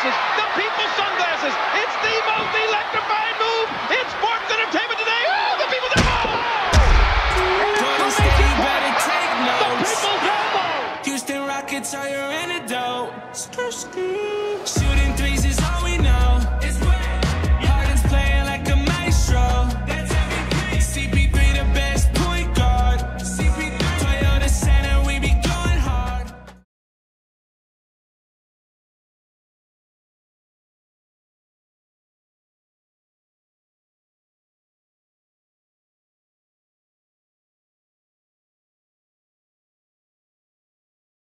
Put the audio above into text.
sunglasses, the people sunglasses. It's the most electrifying move in sports entertainment today. Oh, the people oh! that oh! Houston Rockets are your antidote. Stir, stir.